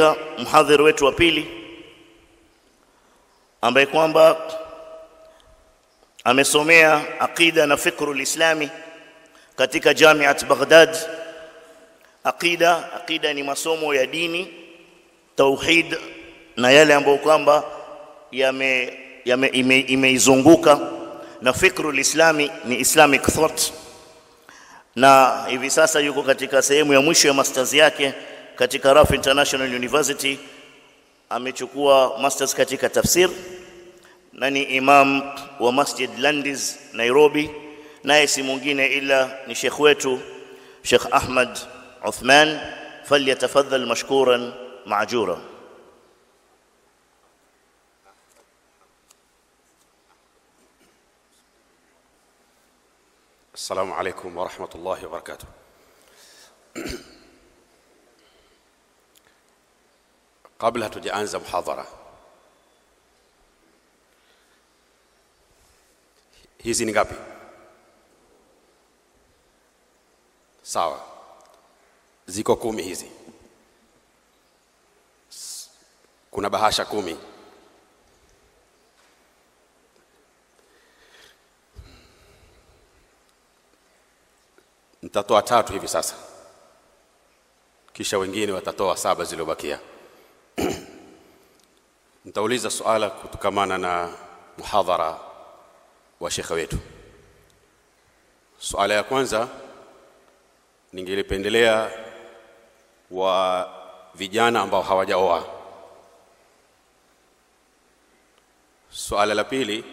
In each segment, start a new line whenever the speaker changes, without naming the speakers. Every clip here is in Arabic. katika mhadhiri wetu wa pili ambaye kwamba amesomea aqida na fikru lislami katika Jamiat Baghdad. Aqida, aqida ni masomo ya dini, tauhid na yale ambayo kwamba yame imeizunguka ime, na fikru lislami ni islamic thought, na hivi sasa yuko katika sehemu ya mwisho ya masters yake katika Raf International University amechukua masters katika tafsir na ni imam wa Masjid Landis Nairobi naye si mwingine ila ni Sheikh wetu Sheikh Ahmad Uthman falyatafadhal mashkuran maajura السلام عليكم ورحمة الله وبركاته kabla hatujaanza muhadhara. Hizi ni ngapi? Sawa, ziko kumi hizi, kuna bahasha kumi. Nitatoa tatu hivi sasa, kisha wengine watatoa saba zilizobakia nitauliza suala kutokamana na muhadhara wa shekhe wetu. Suala ya kwanza ningelipendelea wa vijana ambao hawajaoa. Suala la pili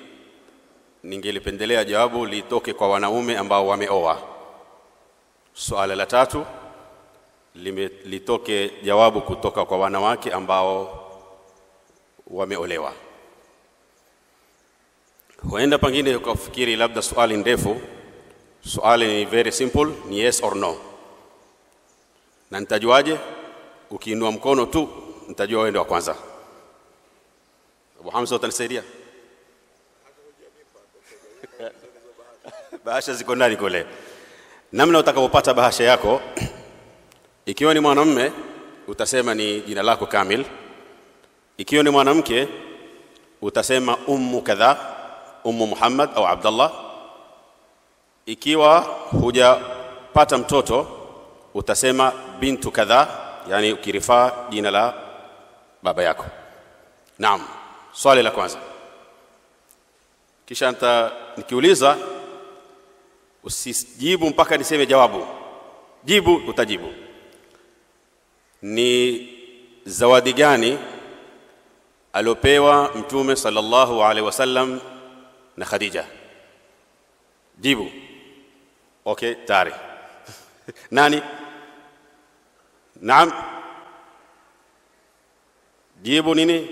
ningelipendelea jawabu litoke kwa wanaume ambao wameoa. Suala la tatu lime, litoke jawabu kutoka kwa wanawake ambao wameolewa. Huenda pengine ukafikiri labda swali ndefu, swali ni very simple, ni yes or no. Na nitajuaje? Ukiinua mkono tu nitajua wewe ndio wa kwanza. Abu Hamza, utanisaidia bahasha ziko ndani kule. Namna utakapopata bahasha yako, ikiwa ni mwanamume utasema ni jina lako kamili ikiwa ni mwanamke utasema ummu kadha, ummu Muhammad au Abdullah. Ikiwa hujapata mtoto utasema bintu kadha, yani ukirifaa jina la baba yako. Naam, swali la kwanza. Kisha nta nikiuliza usijibu mpaka niseme jawabu. Jibu utajibu. Ni zawadi gani aliopewa mtume sallallahu alaihi wasallam na Khadija jibu okay tayari nani naam jibu nini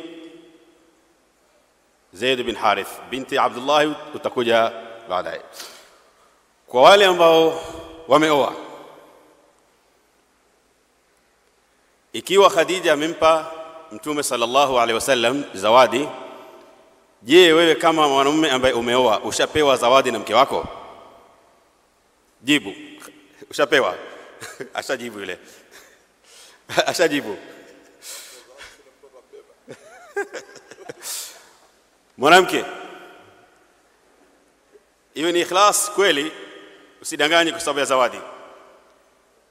Zaid bin Harith binti Abdullah utakuja baadaye kwa wale ambao wameoa ikiwa Khadija amempa Mtume sallallahu alaihi wasallam zawadi. Je, wewe kama mwanamume ambaye umeoa ushapewa zawadi na mke wako? Jibu, ushapewa? Ashajibu yule, ashajibu. Mwanamke, iwe ni ikhlas kweli, usidanganye kwa sababu ya zawadi.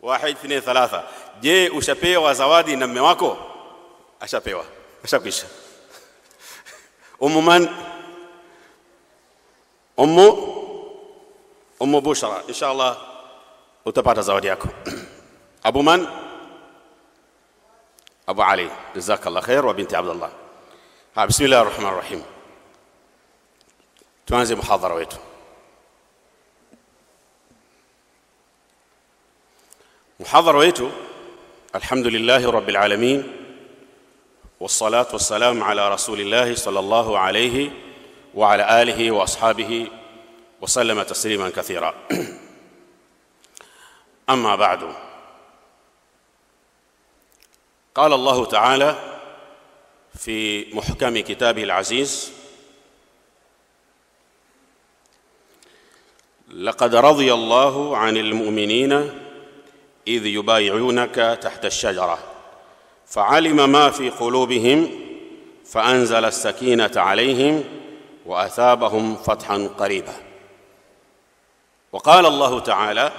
Wahid, ithnain, thalatha. Je, ushapewa zawadi na mume wako? ashapewa ashakwisha umuman umu umu bushara inshallah utapata zawadi yako abu man abu ali jazakallah khair wa binti abdullah ha bismillah arrahman الله tuanze muhadhara wetu muhadhara wetu لله رب العالمين والصلاة والسلام على رسول الله صلى الله عليه وعلى آله وأصحابه وسلم تسليما كثيرا أما بعد قال الله تعالى في محكم كتابه العزيز لقد رضي الله عن المؤمنين إذ يبايعونك تحت الشجرة فعلم ما في قلوبهم فانزل السكينه عليهم واثابهم فتحا قريبا وقال الله تعالى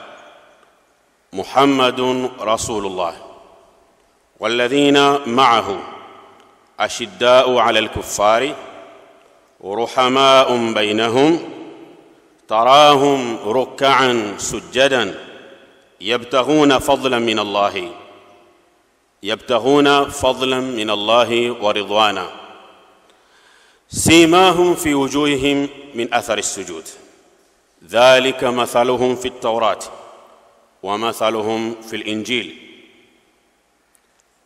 محمد رسول الله والذين معه اشداء على الكفار رحماء بينهم تراهم ركعا سجدا يبتغون فضلا من الله يبتغون فضلا من الله ورضوانا سيماهم في وجوههم من اثر السجود ذلك مثلهم في التوراه ومثلهم في الانجيل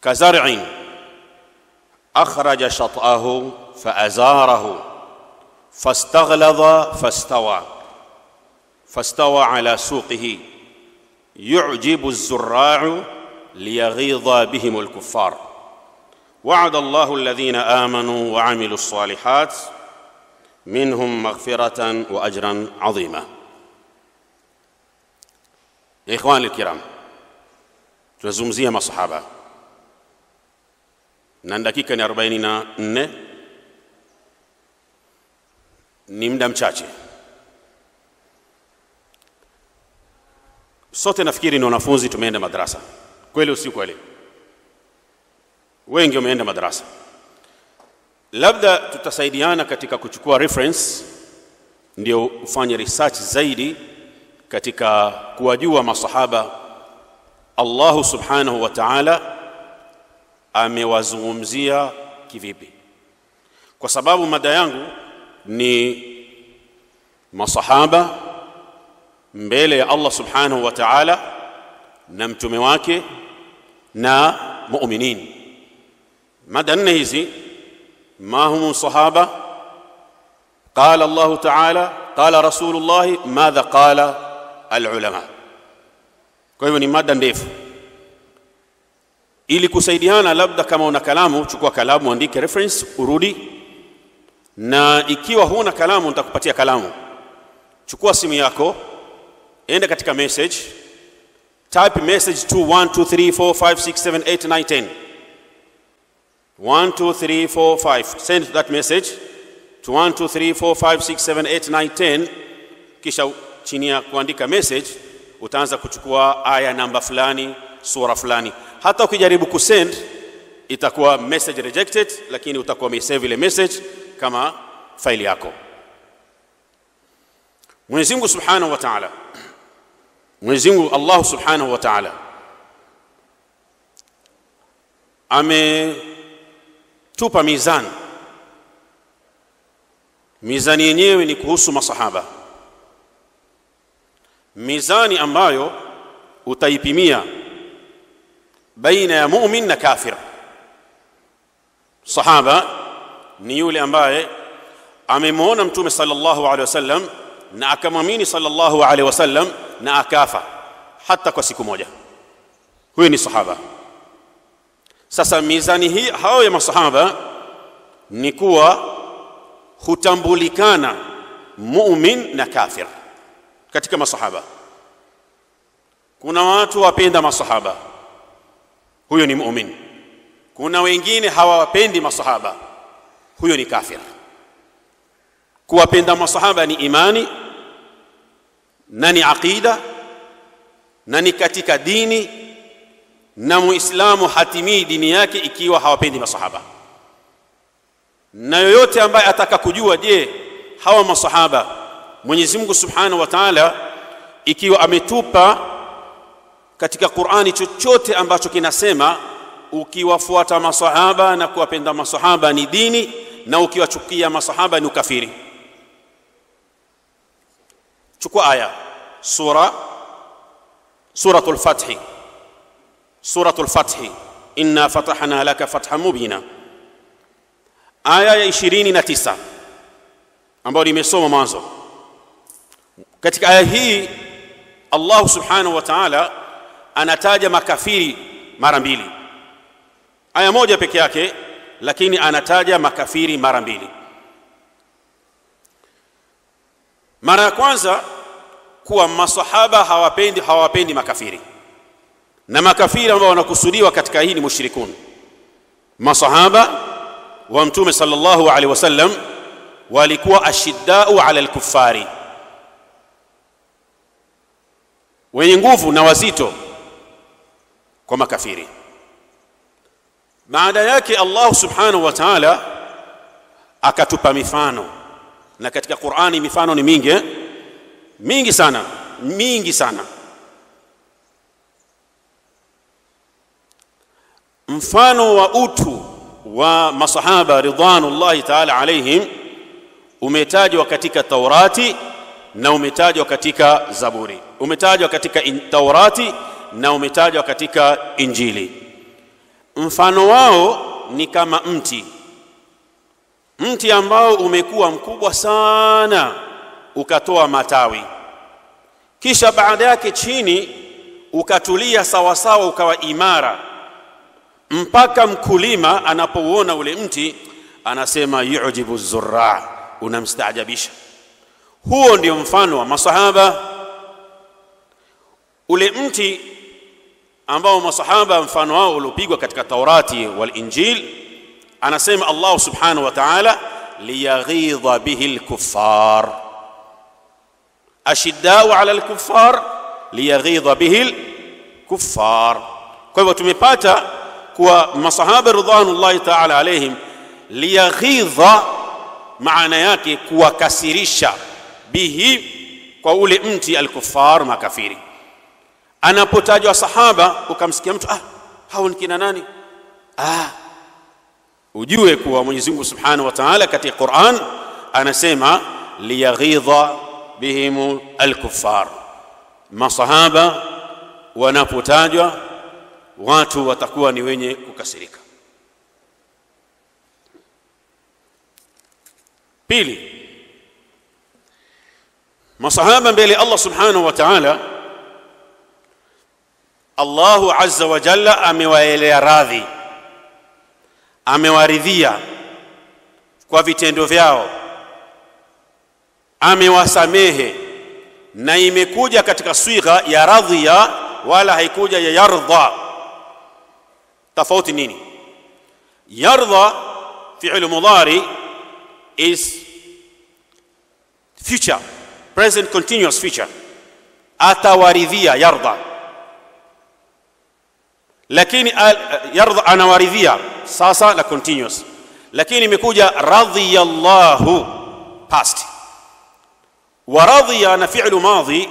كزرع اخرج شطاه فازاره فاستغلظ فاستوى فاستوى على سوقه يعجب الزراع ليغيظ بهم الكفار وعد الله الذين امنوا وعملوا الصالحات منهم مغفره واجرا عظيما اخواني الكرام تزمزي مع صحابه نان دقيقه 44 نمدم شاشه sote nafikiri ni wanafunzi tumeenda madarasa kweli usi kweli wengi wameenda madarasa labda tutasaidiana katika kuchukua reference ndio ufanye research zaidi katika kuwajua masahaba Allahu subhanahu wa ta'ala amewazungumzia kivipi kwa sababu mada yangu ni masahaba mbele ya Allah subhanahu wa ta'ala na mtume wake na muminin Mada nne hizi ma sahaba, qala Allahu taala, qala rasulullahi, madha qala alulama. Kwa hivyo ni mada ndefu, ili kusaidiana, labda kama una kalamu, chukua kalamu, andike reference, urudi. Na ikiwa huna kalamu, nitakupatia kalamu. Chukua simu yako, enda katika message type message to 1, 2, 3, 4, 5, 6, 7, 8, 9, 10. 1, 2, 3, 4, 5. Send that message to 1, 2, 3, 4, 5, 6, 7, 8, 9, 10. Kisha chini ya kuandika message utaanza kuchukua aya namba fulani, sura fulani. Hata ukijaribu kusend itakuwa message rejected, lakini utakuwa umesave ile message kama faili yako. Mwenyezi Mungu Subhanahu wa Ta'ala Mwenyezi Mungu Allah Subhanahu wa Ta'ala ametupa mizani. Mizani yenyewe ni kuhusu masahaba, mizani ambayo utaipimia baina ya mumin na kafir. Sahaba ni yule ambaye amemwona Mtume sallallahu alaihi wasallam na akamwamini sallallahu alaihi wasallam na akafa hata kwa siku moja huyu ni sahaba sasa mizani hii hao ya masahaba ni kuwa hutambulikana mumin na kafir katika masahaba kuna watu wapenda masahaba huyo ni mumin kuna wengine hawawapendi masahaba huyo ni kafir kuwapenda masahaba ni imani na ni aqida na ni katika dini na muislamu hatimii dini yake ikiwa hawapendi masahaba na yoyote ambaye ataka kujua je hawa masahaba Mwenyezi Mungu Subhanahu wa Ta'ala ikiwa ametupa katika Qur'ani chochote ambacho kinasema ukiwafuata masahaba na kuwapenda masahaba ni dini na ukiwachukia masahaba ni ukafiri chukua aya sura suratul fathi suratul fathi inna fatahna laka fathan mubina aya ya 29 ambayo nimesoma mwanzo katika aya hii Allah subhanahu wa ta'ala anataja makafiri mara mbili aya moja peke yake lakini anataja makafiri mara mbili mara ya kwanza kuwa masahaba hawapendi hawapendi makafiri na makafiri ambao wanakusudiwa katika hii ni mushrikun masahaba wa mtume sallallahu alaihi wasallam walikuwa ashiddau ala alkuffari wenye nguvu na wazito kwa makafiri baada yake Allah subhanahu wa ta'ala akatupa mifano na katika Qur'ani mifano ni mingi eh? mingi sana mingi sana mfano wa utu wa masahaba ridwanullahi ta'ala alaihim umetajwa katika Taurati na umetajwa katika Zaburi umetajwa katika Taurati na umetajwa katika Injili mfano wao ni kama mti mti ambao umekuwa mkubwa sana ukatoa matawi, kisha baada yake chini ukatulia sawasawa, ukawa imara, mpaka mkulima anapouona ule mti anasema yujibu zurra, unamstaajabisha. Huo ndio mfano wa masahaba, ule mti ambao masahaba mfano wao uliopigwa katika Taurati wal Injili anasema Allah subhanahu wa ta'ala liyaghidha bihi alkuffar ashiddau ala alkuffar liyaghidha bihi alkuffar kwa hivyo tumepata kuwa masahaba ridwanullahi ta'ala alaihim liyaghidha maana yake kuwakasirisha bihi kwa ule mti alkuffar makafiri anapotajwa sahaba ukamsikia mtu ah hao ni kina nani ah ujue kuwa Mwenyezi Mungu Subhanahu wa Ta'ala katika Qur'an anasema liyaghidha bihim al-kuffar. masahaba wanapotajwa watu watakuwa ni wenye kukasirika pili masahaba mbele Allah Subhanahu wa Ta'ala Allahu Azza wa Jalla amewaelea radhi amewaridhia kwa vitendo vyao, amewasamehe na imekuja katika swigha ya radhiya, wala haikuja ya yardha. Tofauti nini? Yardha fi'lu mudari is future present continuous future, atawaridhia yardha lakini yardha anawaridhia sasa na continuous lakini imekuja radhiyallahu past wa radhiya na fi'lu madhi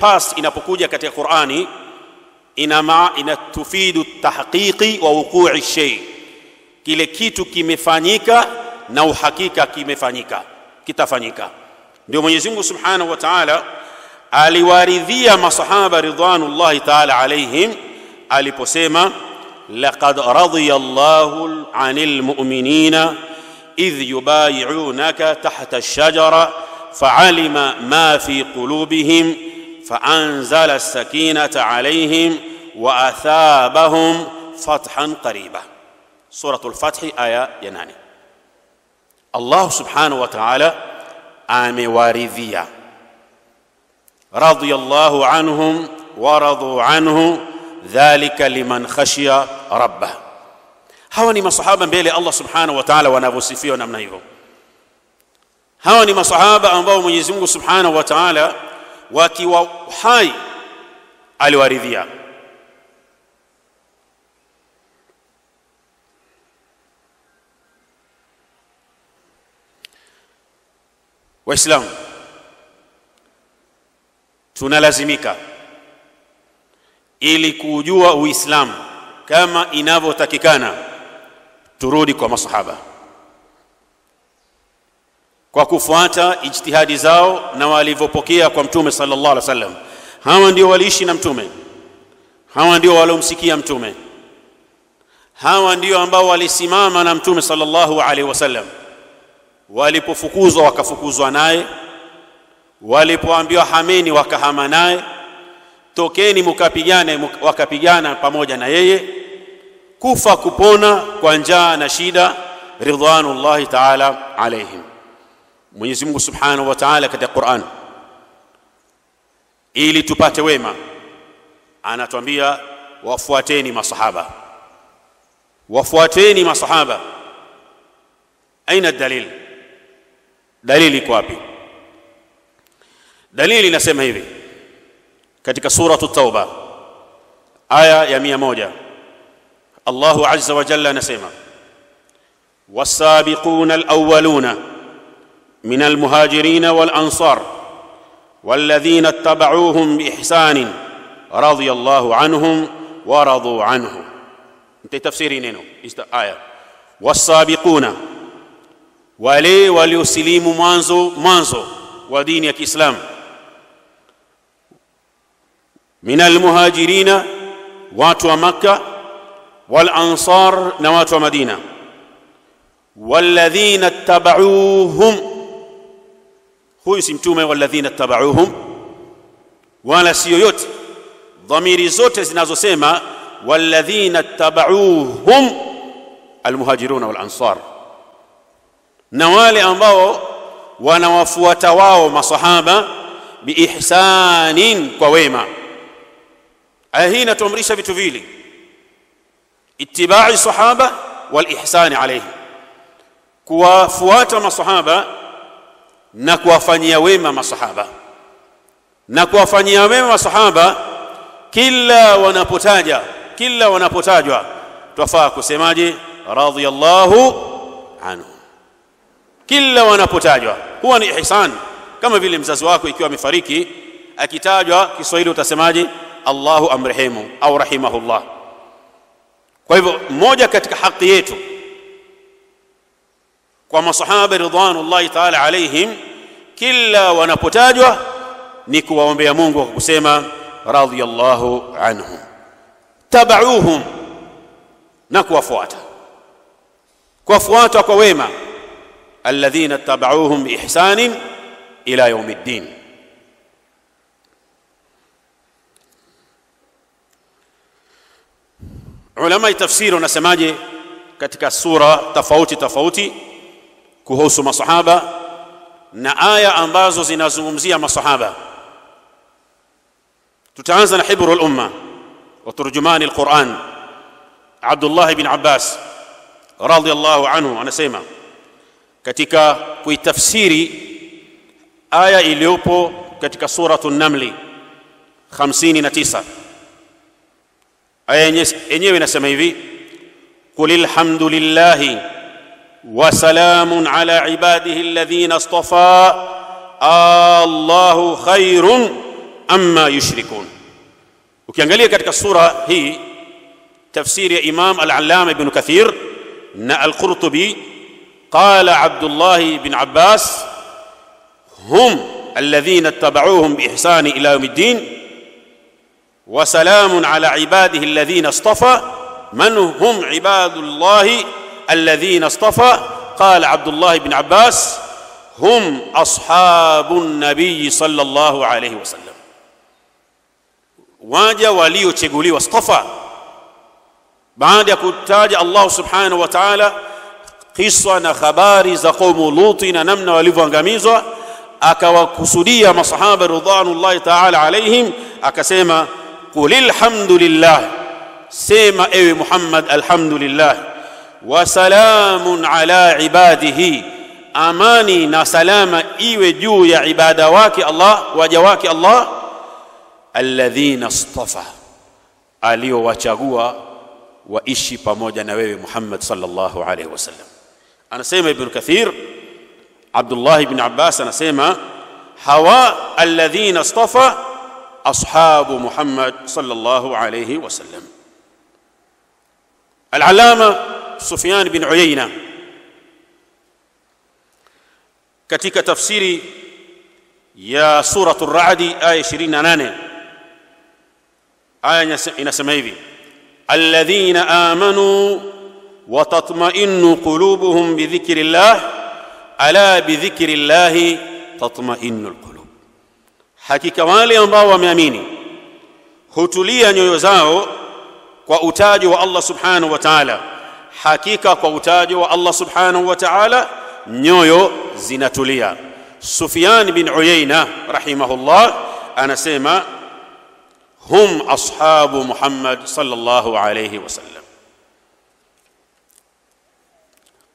past inapokuja katika Qur'ani ina ma ina tufidu tahqiqi wa wuqu'i shay kile kitu kimefanyika na uhakika kimefanyika kitafanyika ndio Mwenyezi Mungu Subhanahu wa Ta'ala aliwaridhia masahaba ridwanullahi ta'ala alaihim aliposema laqad radiya Allahu anil mu'minina idh yubayi'unaka tahta ash-shajara fa'alima ma fi qulubihim fa'anzala as-sakinata 'alayhim wa athabahum fathan qariba suratul fath aya ya 8 Allah subhanahu wa ta'ala amewaridhia radiyallahu anhum wa anhu dhalika liman khashiya rabbah. Hawa ni masahaba mbele Allah subhanahu wa ta'ala wanavyosifiwa namna hivyo. Hawa ni masahaba ambao Mwenyezi Mungu subhanahu wa ta'ala wakiwa hai aliwaridhia. Waislamu tunalazimika ili kuujua Uislamu kama inavyotakikana, turudi kwa masahaba kwa kufuata ijtihadi zao na walivyopokea kwa Mtume sallallahu alaihi wasallam. Hawa ndio waliishi na Mtume, hawa ndio waliomsikia Mtume, hawa ndio ambao walisimama na Mtume sallallahu alaihi wasallam walipofukuzwa wakafukuzwa naye, walipoambiwa hameni wakahama naye tokeni mukapigane wakapigana pamoja na yeye kufa kupona kwa njaa na shida ridwanullahi taala alaihim mwenyezi mungu subhanahu wa taala katika quran ili tupate wema anatwambia wafuateni masahaba wafuateni masahaba aina dalil dalili iko wapi dalili inasema hivi katika suratu tauba aya ya mia moja allahu azza wa anasema والسابقون الاولون من المهاجرين والانصار والذين اتبعوهم باحسان رضي الله عنهم ورضوا عنه انت تفسيرين نينو آية والسابقون ولي waliosilimu mwanzo مانزو wa dini ya من المهاجرين واتوا مكة والأنصار نواتوا مدينة والذين اتبعوهم هو يسمتوما والذين اتبعوهم وانا سيوت ضمير زوت نازو سيما والذين اتبعوهم المهاجرون والأنصار نوالي أنباو ونوفوتواو مصحابة بإحسان قويمًا aya hii inatuamrisha vitu vili itibai sahaba walihsani alayhi kuwafuata masahaba na kuwafanyia wema masahaba na kuwafanyia wema masahaba kila wanapotaja kila wanapotajwa twafaa kusemaje radhiyallahu anhu kila wanapotajwa huwa ni ihsan kama vile mzazi wako ikiwa amefariki akitajwa kiswahili utasemaje Allahu amrehemu au rahimahullah. Kwa hivyo moja katika haki yetu kwa masahaba ridwanullahi taala alaihim, kila wanapotajwa ni kuwaombea Mungu kwa kusema radhiyallahu anhum, tabauhum, na kuwafuata kuwafuata kwa wema, alladhina tabauhum biihsanin ila yaumiddin ulama tafsiri wanasemaje katika sura tofauti tofauti kuhusu masahaba na aya ambazo zinazungumzia masahaba tutaanza na hibru al-umma wa turjumani al-Qur'an Abdullah ibn Abbas radiyallahu anhu anasema katika kuitafsiri aya iliyopo katika suratu an-Naml 59 aya yenyewe inasema hivi qul alhamdulillahi wa salamun ala ibadihi alladhina istafa allahu khairun amma yushrikun ukiangalia katika sura hii tafsiri ya imam al-allama ibn kathir na al-qurtubi qala abdullah ibn abbas hum alladhina ittaba'uuhum biihsani ila yawmiddin وسلام على عباده الذين اصطفى من هم عباد الله الذين اصطفى قال عبد الله بن عباس هم اصحاب النبي صلى الله عليه وسلم واجا ولي تشغلي واصطفى بعد كتاج الله سبحانه وتعالى قصنا خباري زقوم لوطنا نمنا ولفنغميزا أكوا كسودية مصحاب رضوان الله تعالى عليهم سيما قل الحمد لله سيما أي محمد الحمد لله وسلام على عباده أماني نسلام إيو جو يا عباد واكي الله وجواك الله الذين اصطفى أليو وشاغوا وإشي بموجة نبي محمد صلى الله عليه وسلم أنا سيما ابن كثير عبد الله بن عباس أنا سيما هوا الذين اصطفى اصحاب محمد صلى الله عليه وسلم العلامه سفيان بن عيينه كتيك تفسيري يا سوره الرعد ايه 28 ايه انسمى هذه الذين امنوا وتطمئن قلوبهم بذكر الله الا بذكر الله تطمئن القلوب hakika wale ambao wameamini hutulia nyoyo zao kwa utajo wa Allah subhanahu wa ta'ala hakika kwa utajo wa Allah subhanahu wa ta'ala nyoyo zinatulia Sufyan bin Uyaina rahimahullah anasema hum ashabu Muhammad sallallahu alayhi wasallam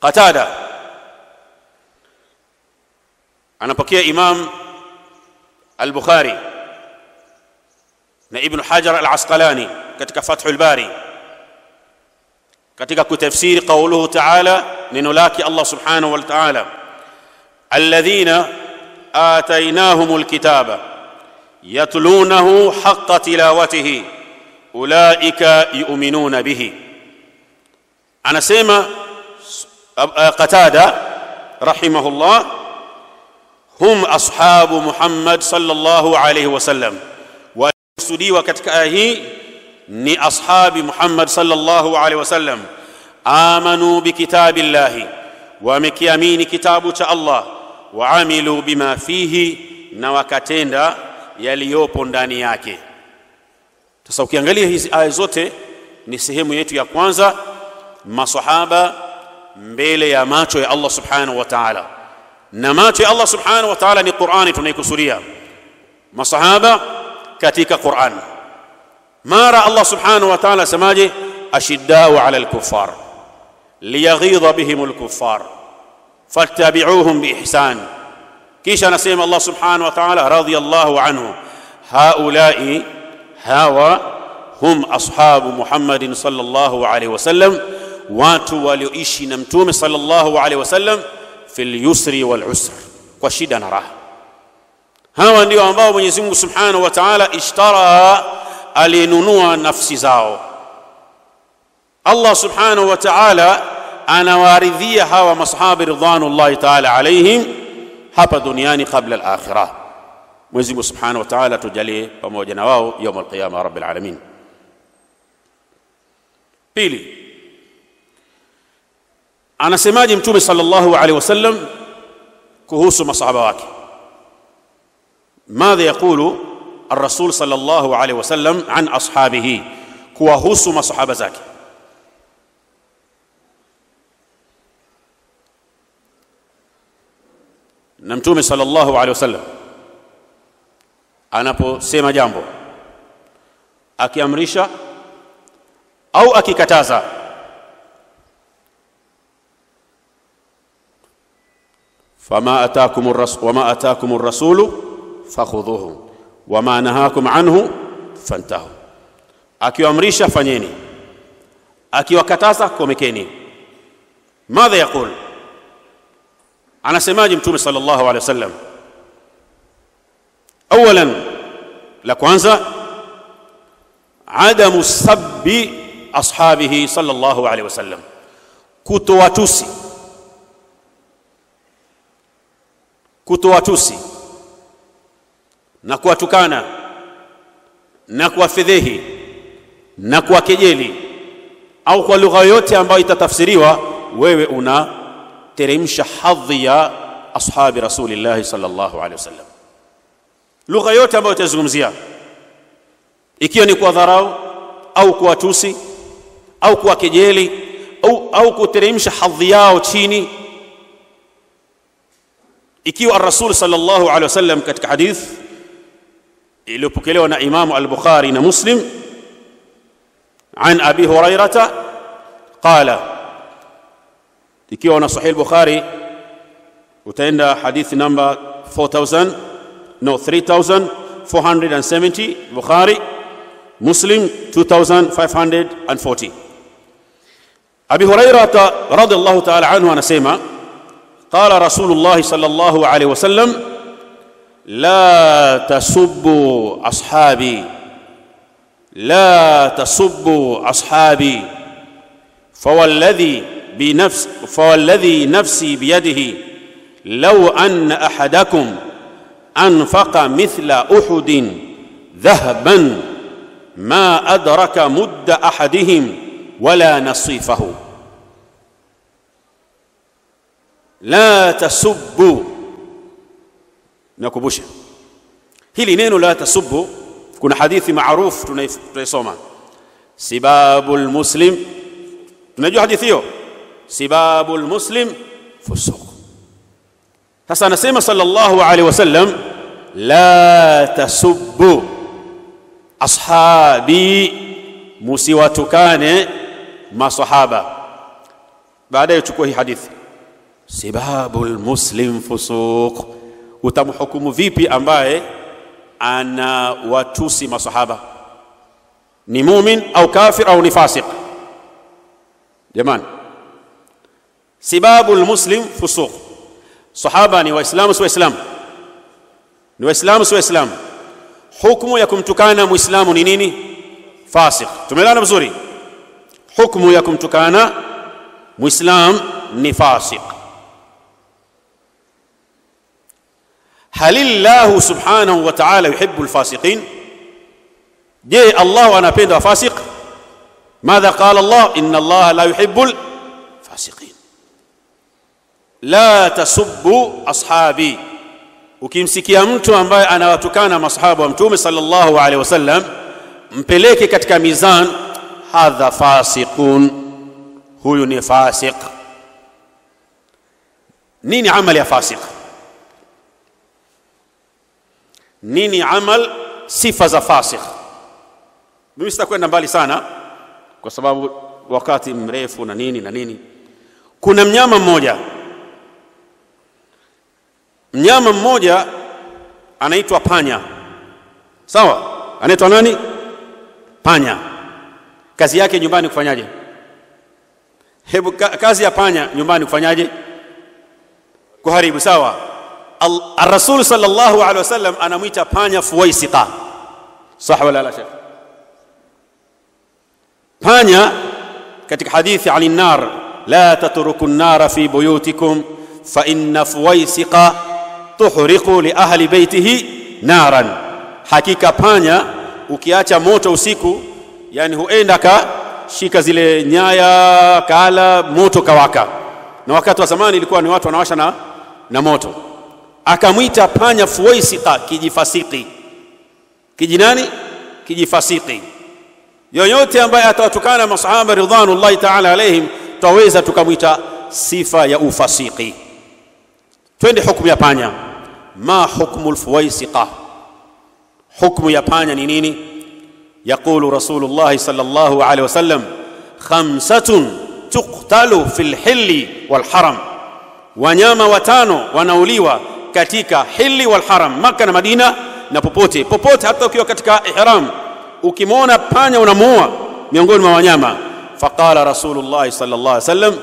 Qatada anapokea Imam البخاري ابن حجر العسقلاني كتك فتح الباري كتك تفسير قوله تعالى لنلاك الله سبحانه وتعالى الذين آتيناهم الكتاب يتلونه حق تلاوته أولئك يؤمنون به أنا سيما قتادة رحمه الله هم أصحاب محمد صلى الله عليه وسلم وسدي وكتك ني أصحاب محمد صلى الله عليه وسلم آمنوا بكتاب الله ومكيامين كتاب الله وعملوا بما فيه نوكتين يليوبون دانياك تصوكي أنغالي هذه الآية نسهم يتو يا كوانزا ما صحابة mbele ya macho ya Allah subhanahu wa na macho ya Allah subhanahu wa ta'ala ni Qur'ani tunaikusudia masahaba katika Qur'an mara Allah subhanahu wa ta'ala semaje ashiddau ala al-kuffar liyaghidha bihim al-kuffar fattabi'uhum biihsan kisha anasema Allah subhanahu wa ta'ala radiyallahu anhu haulai hawa hum ashabu Muhammadin sallallahu alaihi wasallam watu walioishi na mtume sallallahu alaihi wasallam fil yusri wal usr, kwa shida na raha. Hawa ndio ambao Mwenyezi Mungu Subhanahu wa Ta'ala ishtara, alinunua nafsi zao. Allah Subhanahu wa Ta'ala anawaridhia hawa masahaba ridwanullahi ta'ala alaihim hapa duniani kabla al-akhirah. Mwenyezi Mungu Subhanahu wa Ta'ala tujalie pamoja na wao يوم القيامة رب العالمين. Pili انا anasemaje mtume sallallahu alaihi wasallam kuhusu masahaba wake ماذا يقول الرسول صلى الله عليه وسلم عن أصحابه كوهوس ما صحابة ذاك نمتومي صلى الله عليه وسلم أنا بو سيما جامبو أكي أمريشا أو أكي كتازا فما أتاكم الرسول وما أتاكم الرسول فخذوه وما nahakum anhu fantahu, akiwaamrisha fanyeni, akiwakataza komekeni. Madha yaqul, anasemaje Mtume sallallahu alaihi wasallam? Awalan, la kwanza adamu sabbi ashabihi sallallahu alaihi wasallam, kutowatusi kutoatusi na kuwatukana na kuwafedhehi na kuwakejeli au kwa lugha yote ambayo itatafsiriwa, wewe unateremsha hadhi ya ashabi rasulillahi sallallahu alaihi wasallam. Lugha yote ambayo itazungumzia, ikiwa ni dharau au kuwatusi au kuwakejeli au, au kuteremsha hadhi yao chini ikiwa ar-rasul sallallahu alaihi wasallam katika hadith iliyopokelewa na Imamu al-Bukhari na Muslim an Abi Hurairata qala ikiwa na sahih al-Bukhari utaenda hadith namba 4000 no 3470 Bukhari Muslim 2540 Abi Hurairata radhiyallahu ta'ala anhu anasema قال رسول الله صلى الله عليه وسلم لا تسبوا اصحابي لا تسبوا اصحابي فوالذي بنفس فوالذي نفسي بيده لو ان احدكم انفق مثل احد ذهبا ما ادرك مد احدهم ولا نصيفه la tasubbu nakumbusha hili neno la tasubbu kuna hadithi maarufu tunaisoma sibabul muslim tunajua hadithi hiyo sibabul muslim fusuq sasa anasema sallallahu alaihi wasallam la tasubbu ashabi musiwatukane masahaba baadaye uchukua hii hadithi sibabul muslim fusuq, utamhukumu vipi ambaye anawatusi masahaba? Ni mumin au kafir au ni fasik? Jamani, sibabul muslim fusuq, sahaba ni waislamu, si waislamu? Ni waislamu, si waislamu? Hukumu ya kumtukana muislamu ni nini? Fasik. Tumeelewana vizuri? Hukumu ya kumtukana muislam ni fasik. هل الله سبحانه وتعالى يحب الفاسقين je allah anapenda wafasiq madha qala allah inna allah la yuhibbu lfasiqin la tasubbu ashabi ukimsikia mtu ambaye anawatukana masahaba wa mtume sallallahu alaihi wasallam mpeleke katika mizan hadha fasiqun huyu ni fasiq nini amali ya fasiq nini amal sifa za fasikh mimi sitakwenda mbali sana kwa sababu wakati mrefu na nini na nini kuna mnyama mmoja mnyama mmoja anaitwa panya sawa anaitwa nani panya kazi yake nyumbani kufanyaje hebu kazi ya panya nyumbani kufanyaje kuharibu sawa الرسول صلى الله عليه وسلم انا ميتا بانيا فويسقا صح ولا لا شيخ بانيا كتك حديث عن النار لا تتركوا النار في بيوتكم فإن فويسقا تحرق لأهل بيته نارا حقيقة بانيا وكياتا موتا وسيكو يعني هو إندكا شيكا zile nyaya kala moto kawaka na زمان wa zamani ilikuwa ni watu wanawasha na, akamwita panya fuwaisika kijifasiki kijinani kijifasiki yoyote ambaye atawatukana masahaba ridwanullahi ta'ala alaihim twaweza tukamwita sifa ya ufasiki twende hukumu ya panya ma hukmu alfuwaisika hukmu ya panya ni nini yaqulu rasulullahi sallallahu alaihi wasallam khamsatun tuqtalu fil hilli wal haram wanyama watano wanauliwa katika hili wal haram maka na madina na popote popote hata ukiwa katika ihram ukimwona panya unamuua miongoni mwa wanyama faqala rasulullah sallallahu alaihi wasallam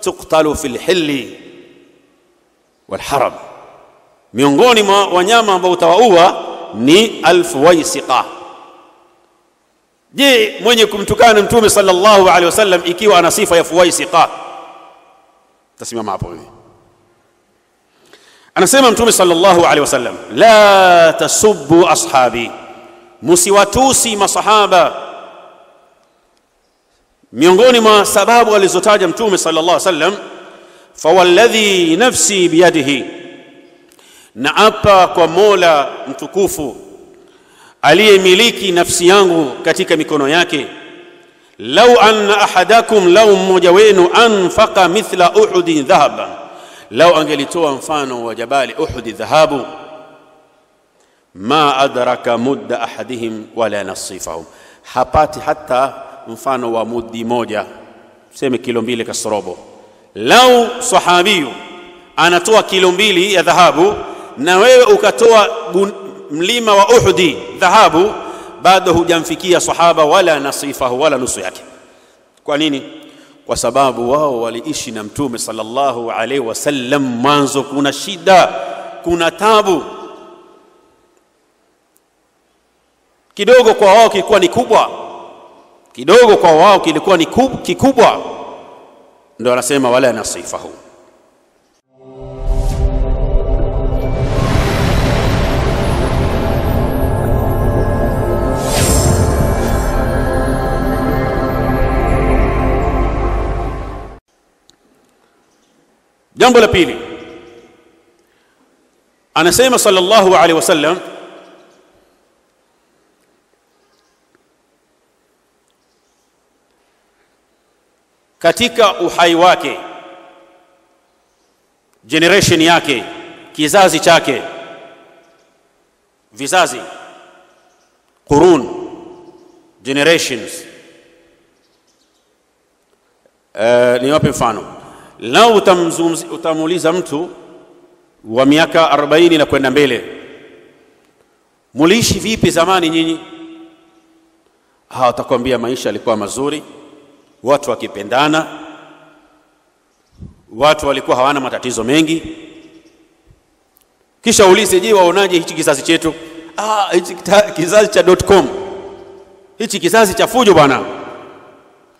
tuqtalu fil hilli wal haram miongoni mwa wanyama ambao utawaua ni alfuwaisiqa je mwenye kumtukana mtume sallallahu alaihi wasallam ikiwa ana sifa ya fuwaisiqa tasimama hapo hivi anasema mtume sallallahu alaihi wasallam la tasubbu ashabi musiwatusi masahaba miongoni mwa sababu alizotaja mtume sallallahu alaihi wasallam fawalladhi nafsi biyadihi na apa kwa mola mtukufu aliyemiliki nafsi yangu katika mikono yake lau anna ahadakum lau mmoja wenu anfaqa mithla uhudin dhahaban لو أنجلي تو أنفانو وجبال أحد ذهاب ما أدرك مد أحدهم ولا نصيفهم حبات حتى أنفانو ومد موجة سيمي كيلومبيلي كسروبو لو صحابي أنا تو كيلومبيلي يا ذهاب نوي أكتو مليمة وأحدي ذهاب بعده جنفكي صحابة ولا نصيفه ولا نصيحك كوانيني kwa sababu wao waliishi na mtume sallallahu alaihi wasallam. Mwanzo kuna shida, kuna tabu kidogo, kwa wao kilikuwa ni kubwa kidogo, kwa wao kilikuwa ni kikubwa. Ndio anasema wala nasifahu jambo la pili anasema sallallahu alaihi wasallam katika uhai wake generation yake kizazi chake vizazi qurun generations uh, niwape mfano lau utamuuliza mtu wa miaka 40 na kwenda mbele, muliishi vipi zamani nyinyi? Watakwambia maisha yalikuwa mazuri, watu wakipendana, watu walikuwa hawana matatizo mengi. Kisha ulize je, waonaje hichi kizazi chetu? Ah, hichi kizazi cha dot com, hichi kizazi cha fujo bwana.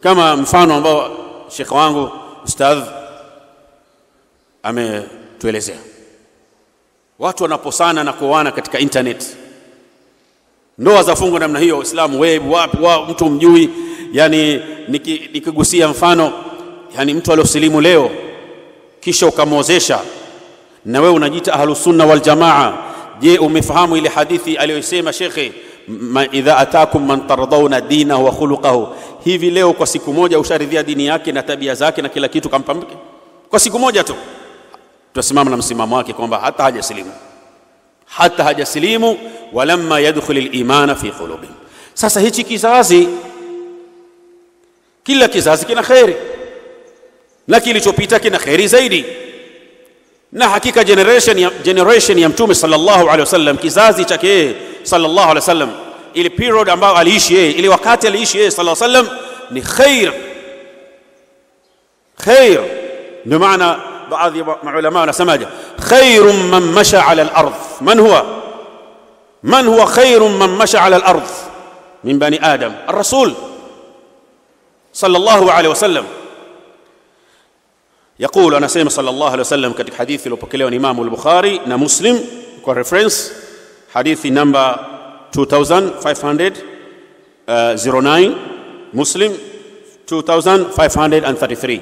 Kama mfano ambao shekhe wangu ustadh ametuelezea. Watu wanaposana na kuoana katika internet, ndoa za fungo namna hiyo. Waislamu wewe wapi wa, mtu mjui. Yani nikigusia niki mfano, yani mtu aliosilimu leo kisha ukamwozesha na wewe unajiita ahlusunna waljamaa. Je, umefahamu ile hadithi aliyosema shekhe, idha atakum man tardhauna dinahu wa khuluqahu? Hivi leo kwa siku moja usharidhia dini yake na tabia zake na kila kitu, kampamke kwa siku moja tu. tutasimama na msimamo wake kwamba hata hajasilimu hata hajasilimu walamma yadkhulu limana fi qulubihim sasa hichi kizazi kila kizazi kina kheri na kilichopita kina kheri zaidi na hakika generation ya, generation ya mtume sallallahu alaihi wasallam kizazi chake sallallahu alaihi wasallam ile period ambayo aliishi yeye ile wakati aliishi yeye sallallahu alaihi wasallam ni khair khair ndio maana بعضي علماء سماجة خير من مشى على الأرض من هو من هو خير من مشى على الأرض من بني آدم الرسول صلى الله عليه وسلم يقول أنا سيما صلى الله عليه وسلم كتب حديث لبكليون إمام البخاري نا مسلم كو ريفرنس حديث نمبر 2509 آه، مسلم 2533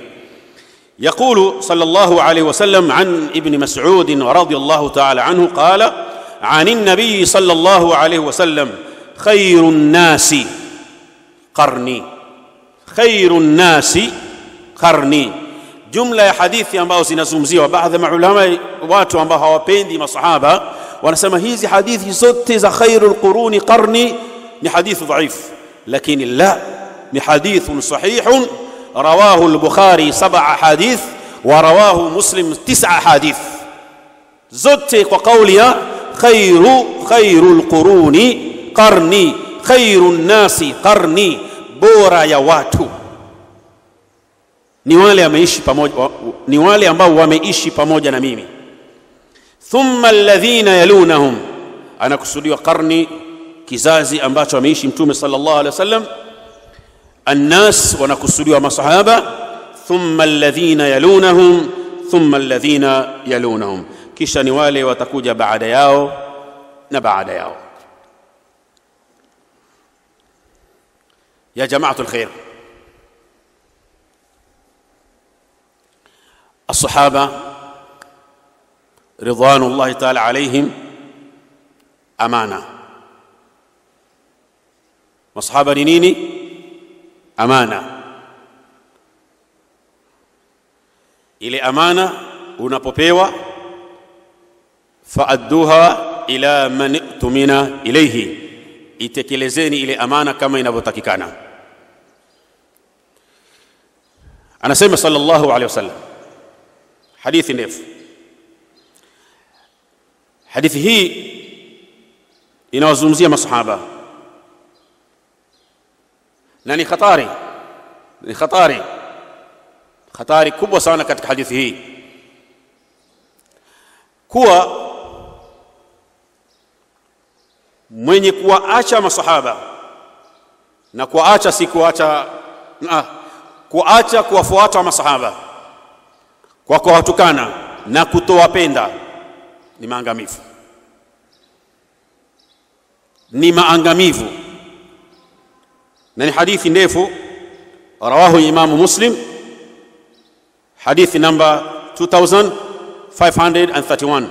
يقول صلى الله عليه وسلم عن ابن مسعود رضي الله تعالى عنه قال عن النبي صلى الله عليه وسلم خير الناس قرني خير الناس قرني jumla ya hadithi ambazo zinazungumziwa baadhi maulama watu ambao hawapendi masahaba wanasema hizi hadithi zote za khairul quruni qarni ni hadithi dhaifu lakini la ni hadithun sahihun رواه البخاري سبع حديث ورواه مسلم تسع حديث زدت وقولي خير خير القرون قرني خير الناس قرني بورا يا واتو نوالي أما إيشي بموج نوالي أما هو إيشي بموج أنا ميمي ثم الذين يلونهم أنا كسودي وقرني كزازي أما بشو أما إيشي متومي صلى الله عليه وسلم الناس ونقصد يوم الصحابه ثم الذين يلونهم ثم الذين يلونهم كيش نوالي وتكوجا بعد ياو نبعد ياو يا جماعة الخير الصحابة رضوان الله تعالى عليهم أمانة مصحابة لنيني amana. Ile amana unapopewa, faadduha ila man itumina ilaihi, itekelezeni ile amana kama inavyotakikana. Anasema sallallahu alaihi wasallam, hadithi ndefu. Hadithi hii inawazungumzia masahaba na ni khatari ni khatari khatari kubwa sana katika hadithi hii kuwa mwenye kuwaacha masahaba na kuwaacha si kuacha ah, kuacha kuwafuata masahaba kwa kuwatukana na kutowapenda ni maangamivu ni maangamivu na ni hadithi ndefu rawahu imamu muslim hadithi namba 2531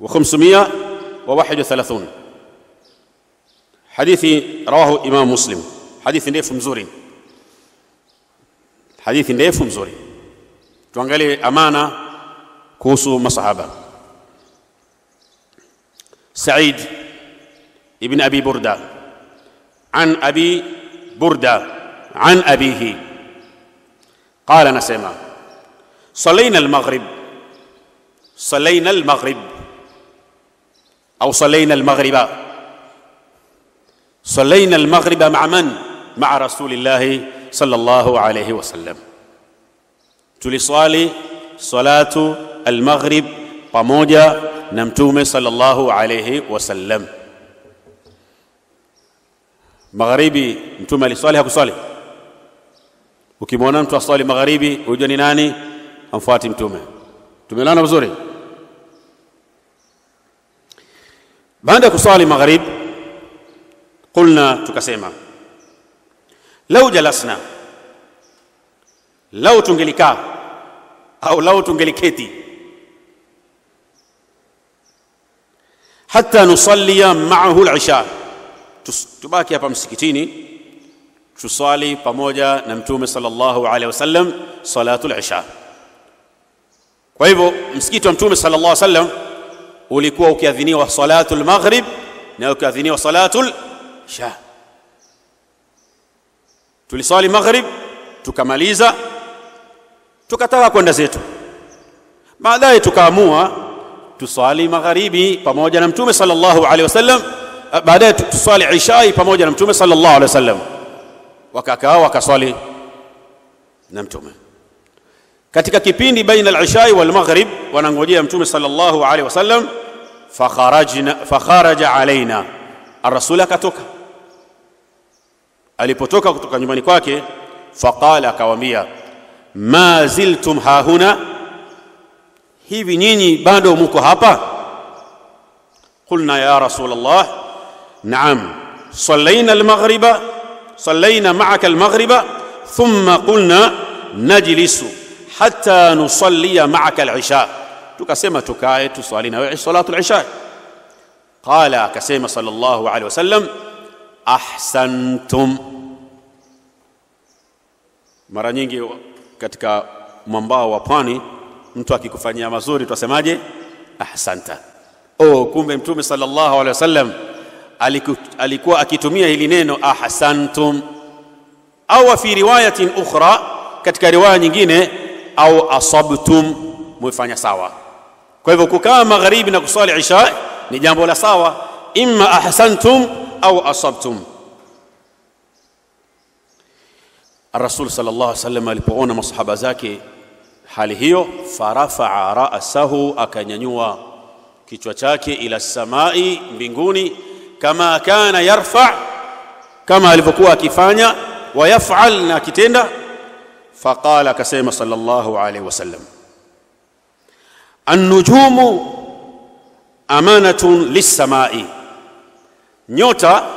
2531 hadithi rawahu imamu muslim hadithi ndefu mzuri hadithi ndefu mzuri tuangalie amana kuhusu masahaba said ابن أبي بردة عن أبي بردة عن أبيه قال نسيما صلينا المغرب صلينا المغرب أو صلينا المغرب صلينا المغرب مع من؟ مع رسول الله صلى الله عليه وسلم tuliswali صلاة المغرب pamoja na mtume sallallahu alayhi wasallam magharibi mtume aliswali hakuswali ukimwona mtu aswali magharibi hujua ni nani amfuati mtume tumelana vizuri baada ya kuswali magharib qulna tukasema lau jalasna lau tungelikaa au lau tungeliketi hata nusallia maahu lisha tubaki hapa msikitini tuswali pamoja na mtume sallallahu alaihi wasallam salatul isha kwa hivyo msikiti wa mtume sallallahu alaihi wasallam ulikuwa ukiadhiniwa salatul maghrib na ukiadhiniwa salatul isha tuliswali maghrib tukamaliza tukataka kwenda zetu baadaye tukaamua tuswali magharibi pamoja na mtume sallallahu alaihi wasallam baadaye tuswali ishai pamoja na mtume sallallahu alaihi wasallam wakakaa wakaswali na mtume katika kipindi baina al-ishai wal maghrib wanangojea mtume sallallahu alaihi wasallam fakharajna fakharaja alaina ar-rasul akatoka alipotoka kutoka nyumbani kwake faqala akawaambia ma ziltum hahuna hivi nyinyi bado mko hapa قلنا يا رسول الله نعم صلينا المغرب صلينا معك المغرب ثم قلنا نجلس حتى نصلي معك العشاء تكسم تكاية تصلينا صلاة العشاء قال كسيم صلى الله عليه وسلم أحسنتم مرة نيجي كتك ممبا وقاني mtu akikufanyia mazuri twasemaje ahsanta oh, kumbe mtume sala llahu alehi wa sallam alikuwa akitumia hili neno ahsantum, au fi riwayatin ukhra, katika riwaya nyingine, au asabtum, mwefanya sawa. Kwa hivyo kukaa magharibi na kuswali isha ni jambo la sawa, imma ahsantum au asabtum. Rasul sallallahu alaihi wasallam alipoona masahaba zake hali hiyo, farafaa ra'sahu, akanyanyua kichwa chake ila samai, mbinguni كما كان يرفع كما alivyokuwa akifanya ويفعل na فقال كما صلى الله عليه وسلم النجوم امانه للسماء نيوتا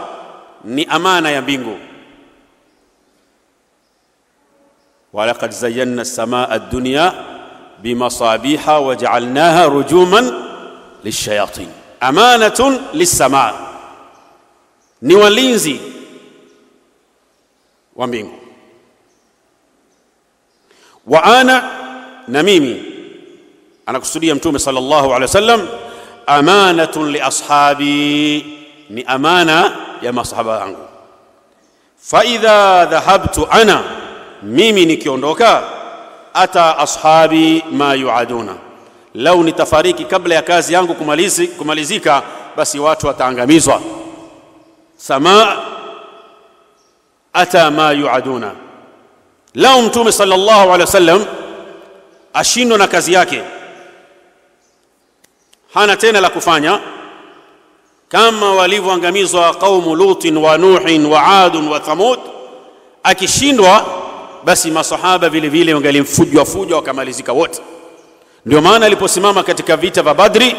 ني أمانة يا بينغو ولقد زينا السماء الدنيا بمصابيح وجعلناها رجوما للشياطين امانه للسماء ni walinzi wa mbingu wa ana na mimi anakusudia mtume sallallahu alaihi wasallam amanatun li ashabi ni amana ya masahaba yangu fa idha dhahabtu ana mimi nikiondoka ata ashabi ma yuaduna lau nitafariki kabla ya kazi yangu kumalizi, kumalizika basi watu wataangamizwa سماء أتى ما yuaduna lao mtume sallallahu alaihi wasallam ashindwa na kazi yake hana tena la kufanya kama walivyoangamizwa qaumu lutin wa nuhin wa adun wa thamud akishindwa basi masahaba vile vile wangalimfujwa fujwa wakamalizika wote ndio maana aliposimama katika vita vya badri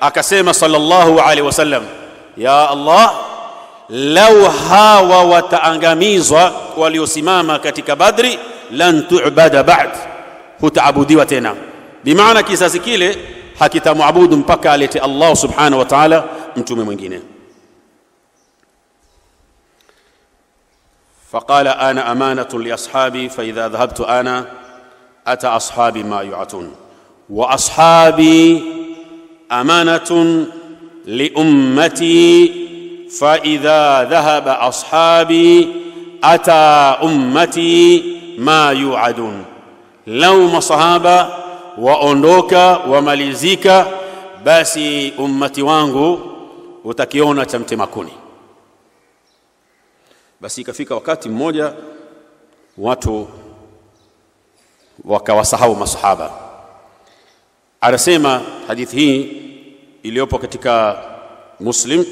akasema sallallahu alaihi wasallam ya allah لو هاوى وتأنغاميزا وليسماما كتك بدري لن تعبد بعد هتعبودي وتنا بمعنى كيسا سكيلي حكيتا معبود مبكى لتي الله سبحانه وتعالى انتم من فقال انا امانه لاصحابي فاذا ذهبت انا اتى اصحابي ما يعتون واصحابي امانه لامتي faidha dhahaba ashabi ata ummati ma yuadun, lau masahaba waondoka wamalizika, basi ummati wangu utakiona cha mtemakuni. Basi ikafika wakati mmoja watu wakawasahau masahaba. Anasema hadithi hii iliyopo katika Muslim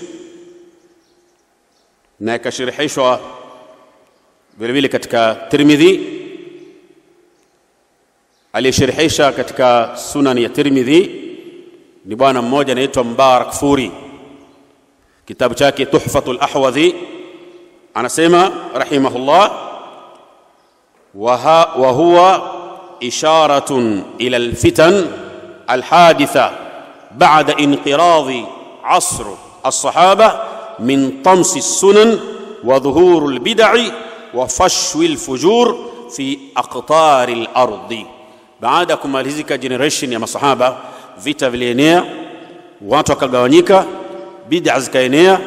na ikashirihishwa vilevile katika Tirmidhi, aliyeshirihisha katika Sunan ya Tirmidhi ni bwana mmoja anaitwa Mbarak Furi, kitabu chake Tuhfatul Ahwadhi anasema rahimahullah, wa huwa isharatun ila alfitan alhaditha ba'da inqiradi asr الصحابه من طمس السنن وظهور البدع وفشو الفجور في أقطار الأرض بعد كمالهزك جنريشن يا مصحابة فيتا فيلينيا واتو كالغوانيكا بدع زكاينيا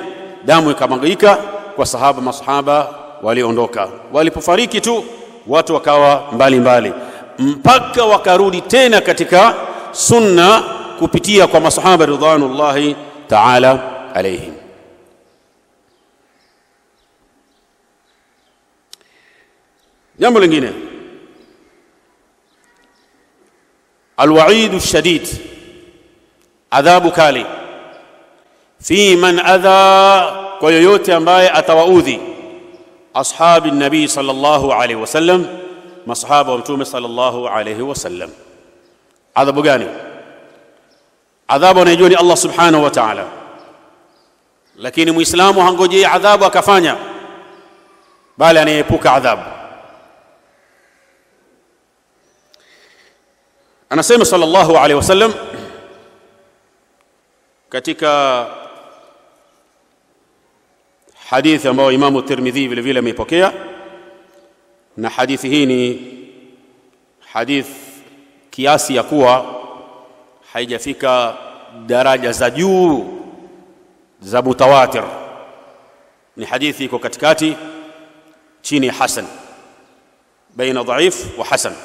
دامو كامغيكا وصحابة مصحابة ولي أندوكا ولي بفاريكي تو واتو كاوا مبالي مبالي مبكا وكارولي تينا كاتيكا سنة كوبيتيا كما صحابة رضوان الله تعالى عليهم jambo lingine alwaidu shadid adhabu kali fi man adha kwa yoyote ambaye atawaudhi ashabi nabii sallallahu alaihi wasallam masahaba wa mtume sallallahu alaihi wasallam adhabu gani adhabu anaijua ni allah subhanahu wa taala lakini mwislamu hangojei adhabu akafanya bali anayeepuka adhabu anasema sallallahu alaihi wasallam katika hadithi ambayo imamu tirmidhi vile vile ameipokea na hadithi hii ni hadithi kiasi ya kuwa haijafika daraja za juu za mutawatir ni hadithi iko katikati chini ya hasan baina dhaif wa hasan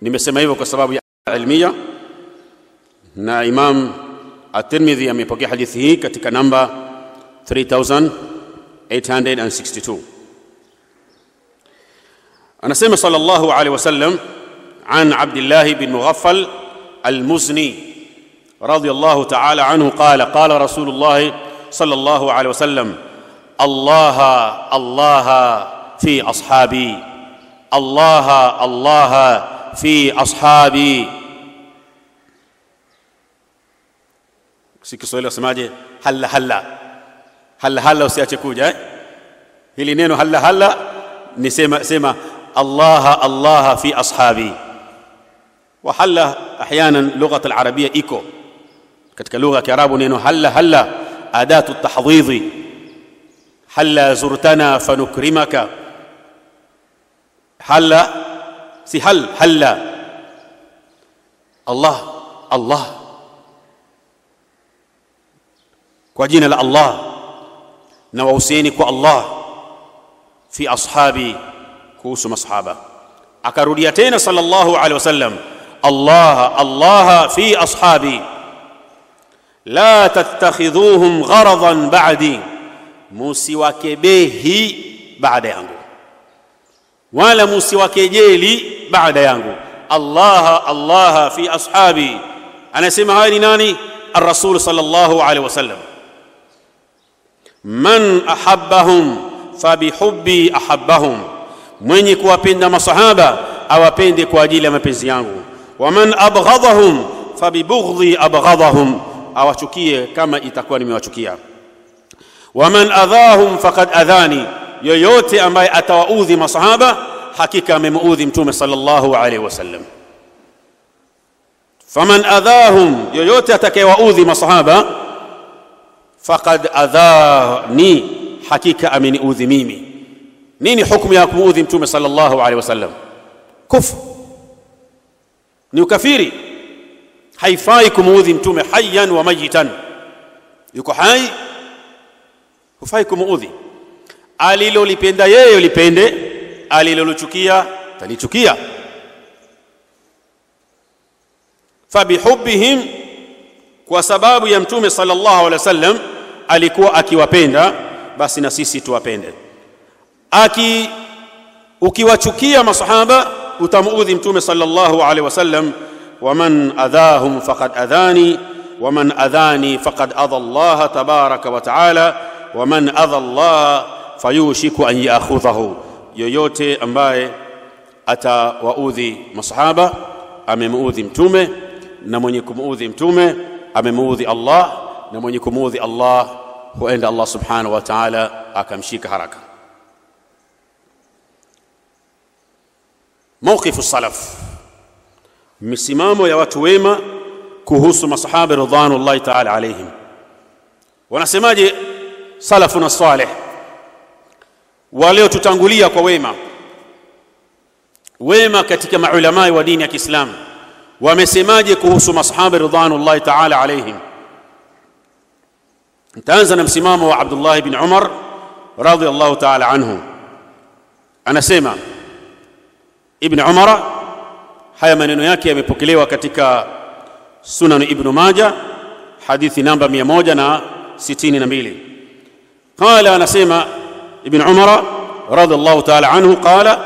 Nimesema hivyo kwa sababu ya ilmia, na Imam atirmidhi tirmidhi amepokea hadithi hii katika namba 3862 anasema sallallahu alaihi wasallam an abdillahi bin mughafal al-Muzni رضي الله تعالى عنه قال قال رسول الله صلى الله عليه وسلم الله الله في اصحابي الله الله في ashabi si kiswahili wasemaje halla halla halla halla usiache kuja eh? hili neno halla halla ni sema, sema allaha allaha fi ashabi wa halla ahyanan lughat alarabia iko katika lugha ya kiarabu neno halla halla adatu tahdhidhi halla zurtana fanukrimaka halla si hal halla Allah Allah kwa jina la Allah na wahusieni kwa Allah fi ashabi kuhusu masahaba akarudia tena sallallahu alaihi wasallam Allah Allah fi ashabi la tattakhidhuhum gharadhan ba'di musiwakebehi baada yangu wala musiwakejeli baada yangu allaha allaha fi ashabi anasema haya ni nani الرسول صلى الله عليه وسلم من أحبهم فبحبي أحبهم من يكوابند مصحابة أو أبند كواجيل مبزيانه ومن أبغضهم فببغضي أبغضهم أو أشكيه كما إتكون من أشكيه ومن أذاهم فقد أذاني yoyote ambaye atawaudhi masahaba hakika amemuudhi mtume sallallahu alaihi wasallam faman adhahum yoyote atakayewaudhi masahaba faqad adhani hakika ameniudhi mimi nini hukumu ya kumuudhi mtume sallallahu alaihi wasallam kufu ni ukafiri haifai kumuudhi mtume hayyan wa mayitan yuko hai hufai kumuudhi alilolipenda yeye ulipende, aliloluchukia talichukia. Fabihubbihim, kwa sababu ya Mtume sallallahu wa sallam alikuwa akiwapenda, basi na sisi tuwapende. Aki ukiwachukia masahaba utamuudhi Mtume sallallahu wa sallam waman adhahum faqad adhani adhani أذاني adha أذى tabaraka wa taala waman adha الله fayushiku an yaakhudhahu, yoyote ambaye atawaudhi masahaba amemuudhi Mtume, na mwenye kumuudhi Mtume amemuudhi Allah, na mwenye kumuudhi Allah huenda Allah subhanahu wa ta'ala akamshika haraka. Mawqifu salaf, misimamo ya watu wema kuhusu masahaba ridwanullahi ta'ala alaihim. Wanasemaje salafuna salih waliotutangulia kwa wema wema katika maulamai wa dini ya Kiislamu wamesemaje kuhusu masahaba ridwanullahi ta'ala alaihim nitaanza na msimamo wa Abdullah ibn Umar radhiyallahu ta'ala anhu anasema ibn umara haya maneno yake yamepokelewa katika sunan ibnu maja hadithi namba 162 qala anasema ابن عمر رضي الله تعالى عنه قال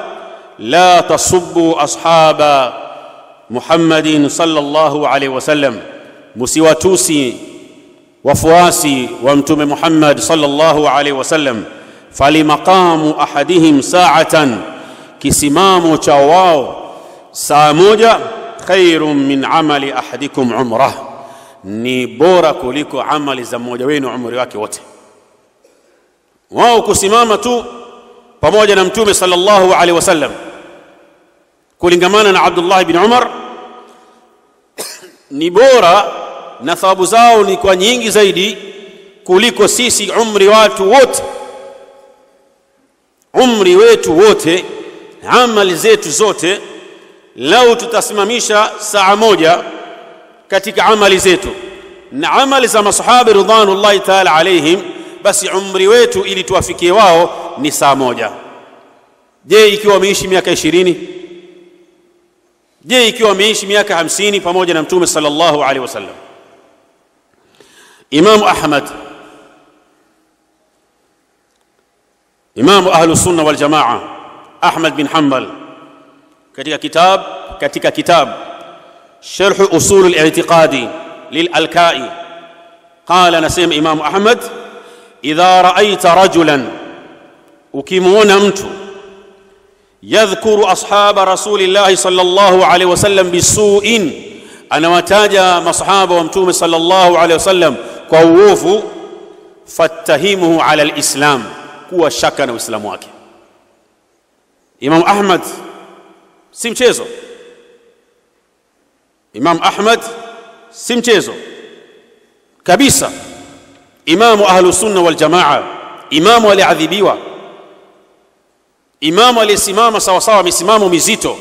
لا تصبوا أصحاب محمد صلى الله عليه وسلم توسي وفواسي وامتم محمد صلى الله عليه وسلم فلمقام أحدهم ساعة كسمام شواو ساموجة خير من عمل أحدكم عمره نبورك بورا عمل زموجة وين عمر وكي وته wao kusimama tu pamoja na mtume sallallahu alaihi wasallam kulingamana na Abdullah ibn Umar ni bora na thawabu zao ni kwa nyingi zaidi kuliko sisi umri watu wote umri wetu wote amali zetu zote lau tutasimamisha saa moja katika amali zetu na amali za masahaba ridwanullahi taala alaihim basi umri wetu ili tuwafikie wao ni saa moja je ikiwa wameishi miaka 20 je ikiwa wameishi miaka 50 pamoja na mtume sallallahu alaihi wasallam imamu ahmad imamu ahlusunna waljamaa ahmad bin hambal katika kitab katika kitab sharhu usul litiqadi lilalkai qala anasema imamu ahmad idha ra'aita rajulan ukimuona mtu yadhkuru ashaba rasulillahi sallallahu alaihi wasallam bisuin anawataja masahaba wa mtume sallallahu alaihi wasallam kwa uovu fattahimuhu ala lislam kuwa shaka na uislamu wake imam ahmad si mchezo imam ahmad si mchezo kabisa imamu ahlusunna waljamaa imamu aliyeadhibiwa imamu aliyesimama sawasawa misimamo mizito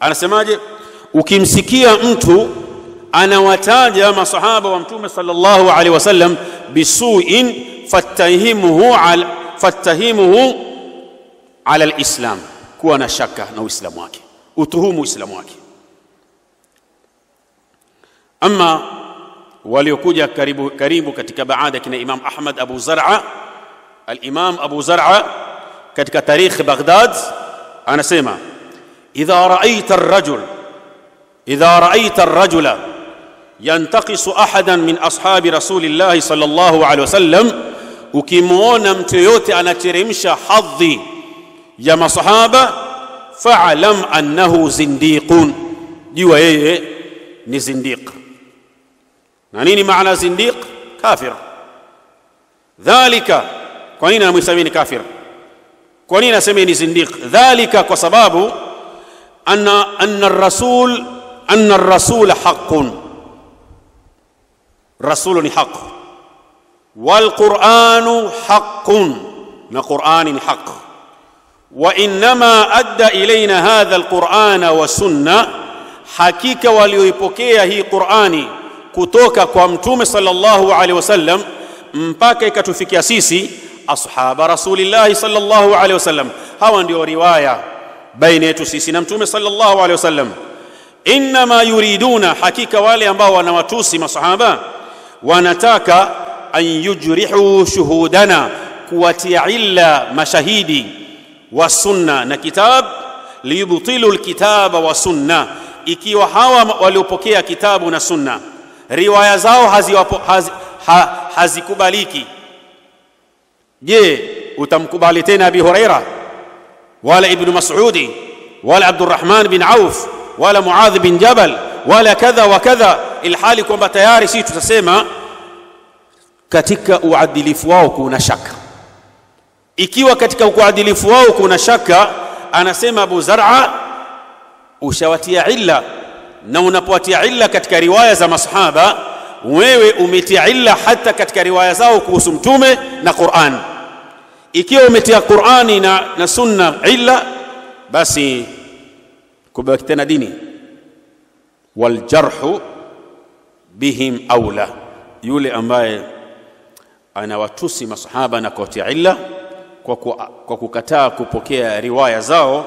anasemaje ukimsikia mtu anawataja masahaba wa mtume sallallahu alaihi wasallam bisuin fattahimuhu al, fattahimuhu ala alislam kuwa na shaka na uislamu wake utuhumu uislamu wake ama waliokuja karibu, karibu katika baada kina Imam Ahmad Abu Zar'a al-Imam Abu Zar'a katika tarikh Baghdad anasema idha ra'aita ar-rajul idha ra'aita ar-rajula yantaqisu ahadan min ashabi rasulillahi sallallahu alaihi wasallam ukimwona mtu yoyote anateremsha hadhi ya masahaba fa'lam annahu zindiqun jua yeye ni zindiq na nini maana zindiq kafir dhalika kwa nini anamhesabieni kafir kwa nini anasema ni zindiq dhalika kwa sababu anna anna rasul anna rasul haqqun rasulun haqq wal qur'anu haqqun na qur'ani ni haqq wa innama adda ilaina hadha alqur'ana wa sunna hakika walioipokea hii qur'ani kutoka kwa mtume sallallahu alaihi wasallam mpaka ikatufikia sisi ashaba rasulillahi sallallahu alaihi wasallam hawa ndio riwaya baina yetu sisi na mtume sallallahu alaihi wasallam inma yuriduna hakika wale ambao wanawatusi masahaba wanataka an yujrihu shuhudana kuwatia illa mashahidi wa sunna na kitab liyubtilu alkitaba wa sunna ikiwa hawa waliopokea kitabu na sunna riwaya zao hazikubaliki je utamkubali tena abi huraira wala ibnu masudi wala abdurrahman bin auf wala muadh bin jabal wala kadha wa kadha ilhali kwamba tayari si tutasema katika uadilifu wao kuna shaka ikiwa katika uadilifu wao kuna shaka anasema abu zara ushawatia illa na unapoatia illa katika riwaya za masahaba wewe umetia illa hata katika riwaya zao kuhusu mtume na Qur'an. Ikiwa umetia Qur'ani na, na sunna illa, basi kubaki tena dini. Waljarhu bihim aula, yule ambaye anawatusi masahaba na kuwatia illa kwa, ku, kwa kukataa kupokea riwaya zao,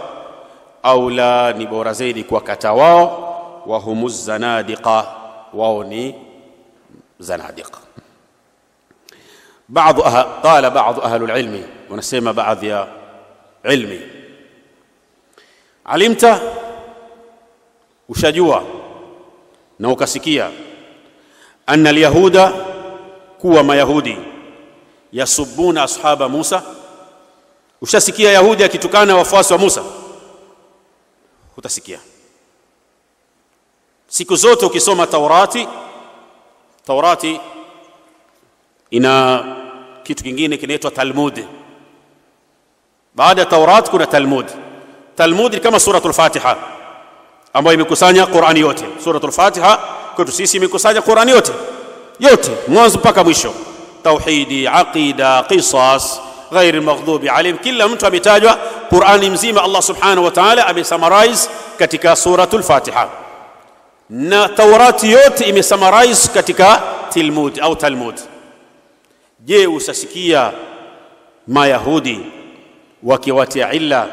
aula ni bora zaidi kuwakataa wao وهم الزنادقة ووني زنادقة بعض أهل قال بعض أهل العلم ونسيم بعض يا علمي علمت وشجوا نوكسكيا أن اليهود كوا ما يهودي يسبون أصحاب موسى وشسكيا يهودي كتكان وفاس وموسى وتسكيا siku zote ukisoma Taurati Taurati ina kitu kingine kinaitwa Talmud baada ya Taurat kuna Talmud Talmud ni kama suratul Fatiha ambayo imekusanya Qur'ani yote suratul Fatiha kwetu sisi imekusanya Qur'ani yote yote mwanzo mpaka mwisho tauhidi aqida qisas غير المغضوب عليهم kila mtu ametajwa Qur'ani mzima Allah subhanahu wa ta'ala amesummarize katika suratul Fatiha na Taurati yote imesummarize katika tilmud au Talmud. Je, usasikia Mayahudi wakiwatia illa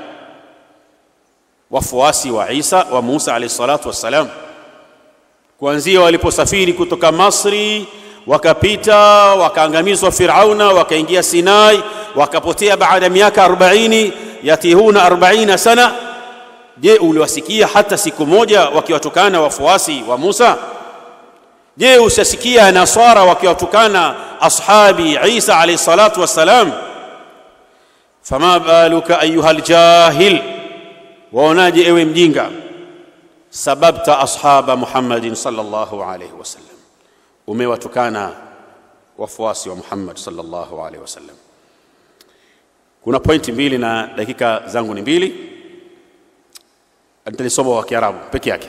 wafuasi wa Isa wa Musa alayhi salatu wassalam, kuanzia waliposafiri kutoka Masri wakapita wakaangamizwa Firauna, wakaingia Sinai, wakapotea baada ya miaka 40 yatihuna 40 sana je uliwasikia hata siku moja wakiwatukana wafuasi wa Musa je usasikia nasara wakiwatukana ashabi Isa alayhi salatu wassalam fama baluka ayuha aljahil waonaje ewe mjinga sababta ashaba Muhammadin sallallahu alayhi wasallam umewatukana wafuasi wa Muhammad sallallahu alayhi wasallam kuna pointi mbili na dakika zangu ni mbili alilisoma kwa Kiarabu peke yake,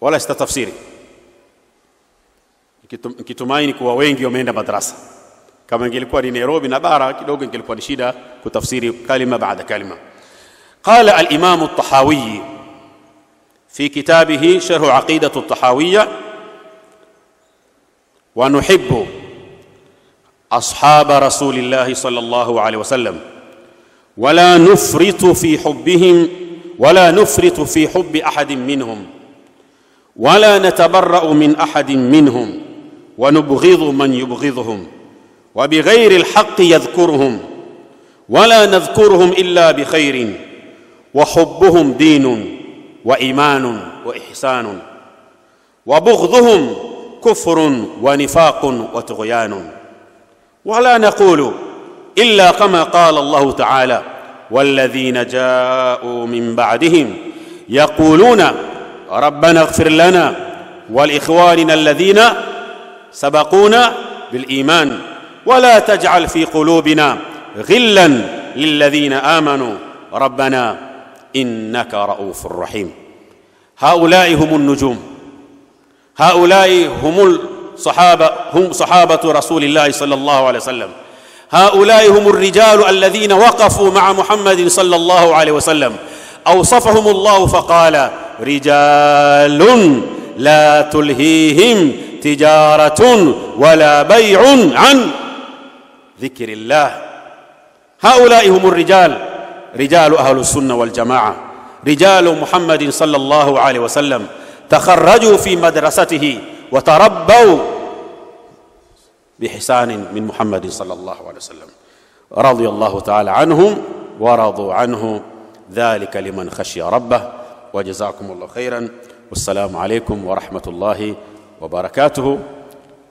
wala sitatafsiri, nikitumaini kuwa wengi wameenda madrasa. Kama ingelikuwa ni Nairobi na bara kidogo, ingelikuwa ni shida kutafsiri kalima baada kalima. Qala al-Imam at-Tahawi في كتابه شرح عقيدة الطحاوية ونحب أصحاب رسول الله صلى الله عليه وسلم ولا نفرط في حبهم ولا نفرط في حب احد منهم ولا نتبرا من احد منهم ونبغض من يبغضهم وبغير الحق يذكرهم ولا نذكرهم الا بخير وحبهم دين وايمان واحسان وبغضهم كفر ونفاق وطغيان ولا نقول الا كما قال الله تعالى والذين جاءوا من بعدهم يقولون ربنا اغفر لنا ولاخواننا الذين سبقونا بالايمان ولا تجعل في قلوبنا غلا للذين امنوا ربنا انك رؤوف رحيم هؤلاء هم النجوم هؤلاء هم الصحابه هم صحابه رسول الله صلى الله عليه وسلم هؤلاء هم الرجال الذين وقفوا مع محمد صلى الله عليه وسلم اوصفهم الله فقال رجال لا تلهيهم تجاره ولا بيع عن ذكر الله هؤلاء هم الرجال رجال اهل السنه والجماعه رجال محمد صلى الله عليه وسلم تخرجوا في مدرسته وتربوا بحسان من محمد صلى الله عليه وسلم رضي الله تعالى عنهم ورضوا عنه ذلك لمن خشي ربه وجزاكم الله خيرا والسلام عليكم ورحمة الله وبركاته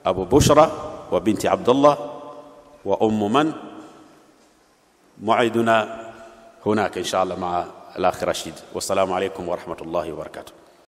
أبو بشرى وبنت عبد الله وأم من موعدنا هناك إن شاء الله مع الأخ رشيد والسلام عليكم ورحمة الله وبركاته